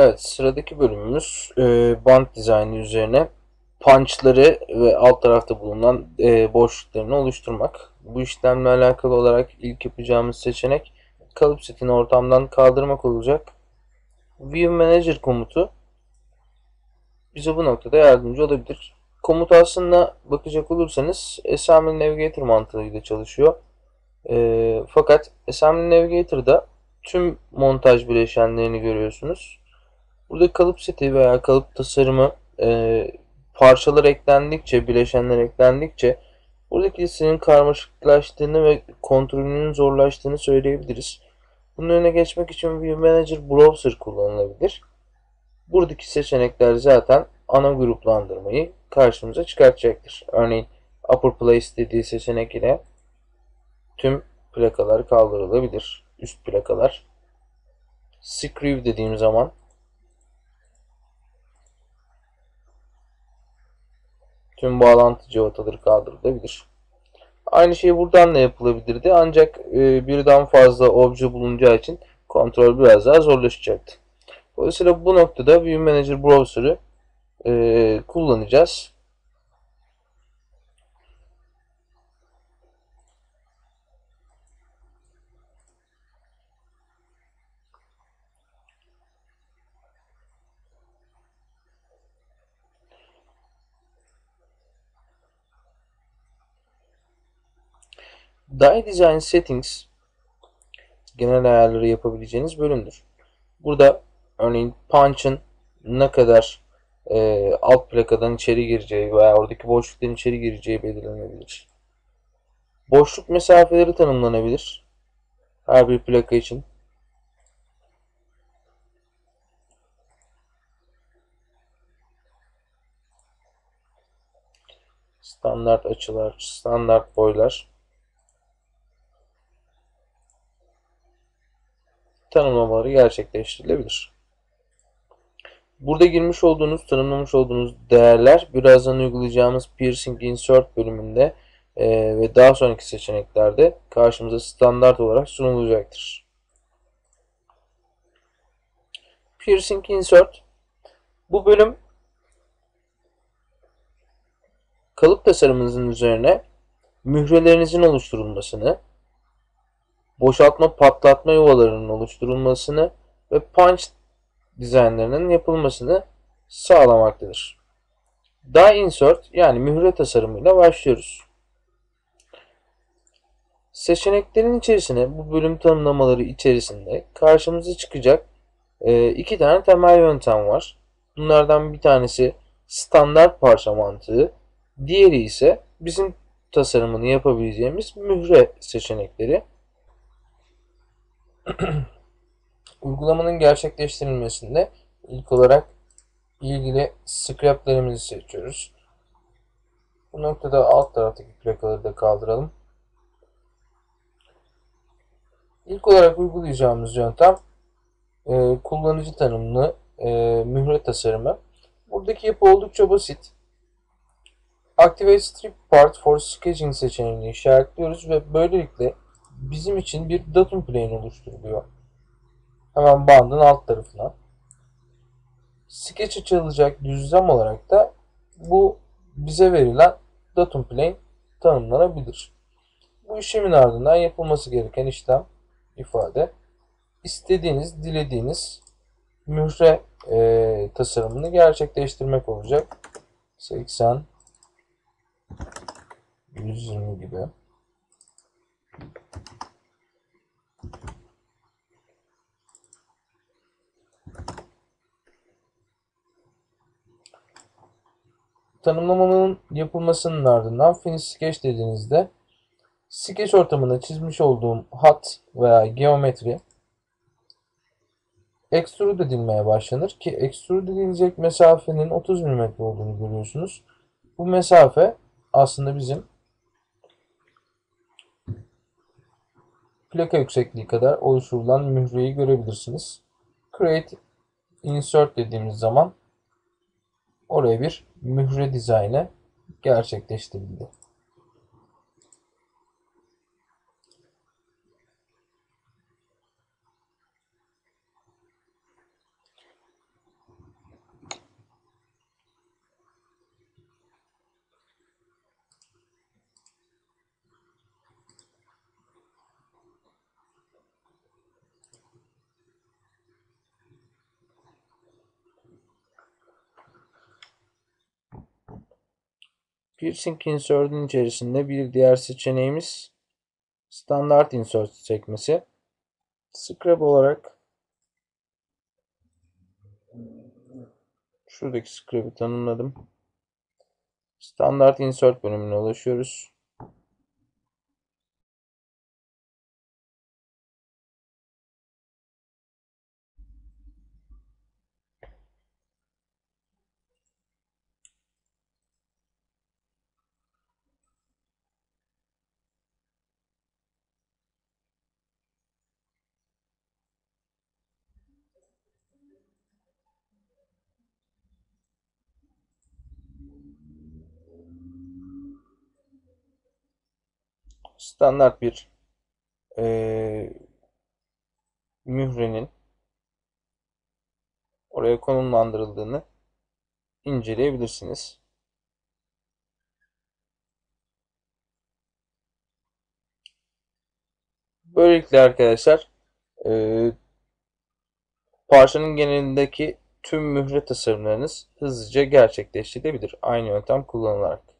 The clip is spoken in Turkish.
Evet, sıradaki bölümümüz e, band dizaynı üzerine punchları ve alt tarafta bulunan e, boşluklarını oluşturmak. Bu işlemle alakalı olarak ilk yapacağımız seçenek kalıp setini ortamdan kaldırmak olacak. View Manager komutu bize bu noktada yardımcı olabilir. Komut aslında bakacak olursanız Assembly Navigator mantığıyla çalışıyor. E, fakat Assembly Navigator'da tüm montaj bileşenlerini görüyorsunuz. Burada kalıp seti veya kalıp tasarımı e, parçalar eklendikçe, bileşenler eklendikçe buradaki listenin karmaşıklaştığını ve kontrolünün zorlaştığını söyleyebiliriz. Bunun önüne geçmek için View Manager Browser kullanılabilir. Buradaki seçenekler zaten ana gruplandırmayı karşımıza çıkartacaktır. Örneğin Upper Place dediği seçenek ile tüm plakalar kaldırılabilir. Üst plakalar. Screw dediğim zaman tüm bağlantı cıvataları kaldırılabilir. Aynı şey buradan da yapılabilirdi ancak e, birden fazla obje bulunacağı için kontrol biraz daha zorlaşacaktı. Dolayısıyla bu noktada View Manager Browser'ı e, kullanacağız. Die Design Settings genel ayarları yapabileceğiniz bölümdür. Burada örneğin punch'ın ne kadar e, alt plakadan içeri gireceği veya oradaki boşluktan içeri gireceği belirlenebilir. Boşluk mesafeleri tanımlanabilir. Her bir plaka için. Standart açılar, standart boylar. Tanımlamaları gerçekleştirilebilir. Burada girmiş olduğunuz, tanımlamış olduğunuz değerler birazdan uygulayacağımız Piercing Insert bölümünde e, ve daha sonraki seçeneklerde karşımıza standart olarak sunulacaktır. Piercing Insert bu bölüm kalıp tasarımınızın üzerine mührelerinizin oluşturulmasını, boşaltma patlatma yuvalarının oluşturulmasını ve punch dizaynlarının yapılmasını sağlamaktadır. Die Insert yani mühre tasarımıyla başlıyoruz. Seçeneklerin içerisine bu bölüm tanımlamaları içerisinde karşımıza çıkacak e, iki tane temel yöntem var. Bunlardan bir tanesi standart parça mantığı, diğeri ise bizim tasarımını yapabileceğimiz mühre seçenekleri. Uygulamanın gerçekleştirilmesinde ilk olarak ilgili scraplerimizi seçiyoruz. Bu noktada alt taraftaki plakaları da kaldıralım. İlk olarak uygulayacağımız yöntem e, kullanıcı tanımlı e, mühre tasarımı. Buradaki yapı oldukça basit. Activate Strip Part for Sketching seçeneğini işaretliyoruz ve böylelikle bizim için bir datum plane oluşturuluyor. Hemen bandın alt tarafına. Sketch açılacak düzlem olarak da bu bize verilen datum plane tanımlanabilir. Bu işlemin ardından yapılması gereken işlem ifade istediğiniz, dilediğiniz mühre e, tasarımını gerçekleştirmek olacak. 80 120 gibi. Tanımlamanın yapılmasının ardından Finish Sketch dediğinizde Sketch ortamında çizmiş olduğum hat veya geometri extrude edilmeye başlanır ki extrude edilecek mesafenin 30 mm olduğunu görüyorsunuz. Bu mesafe aslında bizim plaka yüksekliği kadar oluşturulan mühreyi görebilirsiniz. Create Insert dediğimiz zaman oraya bir mühre dizaynı gerçekleştirildi. Piercing insert'ün içerisinde bir diğer seçeneğimiz standart insert sekmesi. Scrap olarak şuradaki scrap'i tanımladım. Standart insert bölümüne ulaşıyoruz. Standart bir e, mührenin oraya konumlandırıldığını inceleyebilirsiniz. Böylelikle arkadaşlar e, parçanın genelindeki tüm mühre tasarımlarınız hızlıca gerçekleştirilebilir. Aynı yöntem kullanılarak.